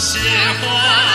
喜欢。